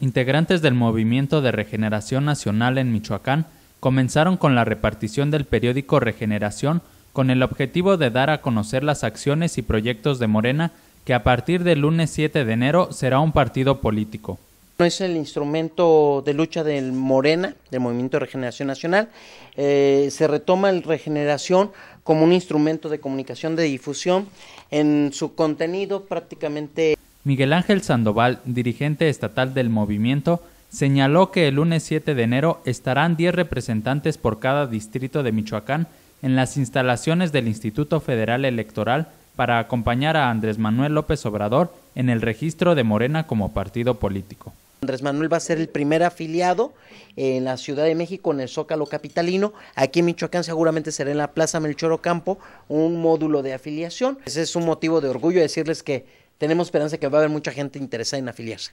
integrantes del Movimiento de Regeneración Nacional en Michoacán comenzaron con la repartición del periódico Regeneración con el objetivo de dar a conocer las acciones y proyectos de Morena, que a partir del lunes 7 de enero será un partido político. Es el instrumento de lucha del Morena, del Movimiento de Regeneración Nacional. Eh, se retoma el Regeneración como un instrumento de comunicación, de difusión. En su contenido prácticamente Miguel Ángel Sandoval, dirigente estatal del movimiento, señaló que el lunes 7 de enero estarán 10 representantes por cada distrito de Michoacán en las instalaciones del Instituto Federal Electoral para acompañar a Andrés Manuel López Obrador en el registro de Morena como partido político. Andrés Manuel va a ser el primer afiliado en la Ciudad de México, en el Zócalo Capitalino. Aquí en Michoacán seguramente será en la Plaza Melchor Ocampo un módulo de afiliación. Ese es un motivo de orgullo decirles que tenemos esperanza que va a haber mucha gente interesada en afiliarse.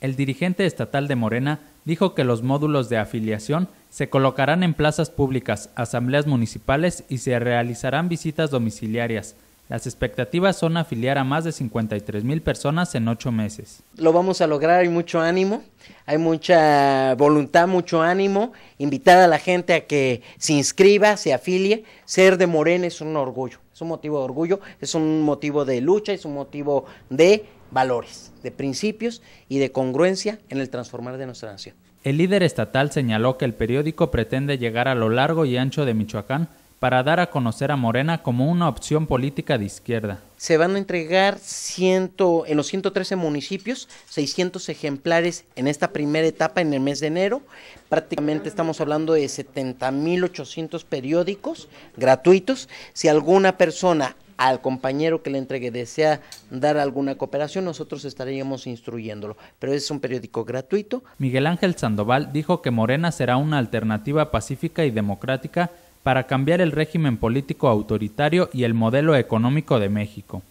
El dirigente estatal de Morena dijo que los módulos de afiliación se colocarán en plazas públicas, asambleas municipales y se realizarán visitas domiciliarias. Las expectativas son afiliar a más de 53 mil personas en ocho meses. Lo vamos a lograr, hay mucho ánimo, hay mucha voluntad, mucho ánimo. Invitar a la gente a que se inscriba, se afilie. Ser de Morena es un orgullo es un motivo de orgullo, es un motivo de lucha, es un motivo de valores, de principios y de congruencia en el transformar de nuestra nación. El líder estatal señaló que el periódico pretende llegar a lo largo y ancho de Michoacán para dar a conocer a Morena como una opción política de izquierda. Se van a entregar ciento, en los 113 municipios 600 ejemplares en esta primera etapa en el mes de enero. Prácticamente estamos hablando de 70.800 periódicos gratuitos. Si alguna persona al compañero que le entregue desea dar alguna cooperación, nosotros estaríamos instruyéndolo. Pero es un periódico gratuito. Miguel Ángel Sandoval dijo que Morena será una alternativa pacífica y democrática para cambiar el régimen político autoritario y el modelo económico de México.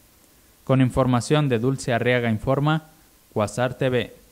Con información de Dulce Arriaga Informa, Cuasar TV.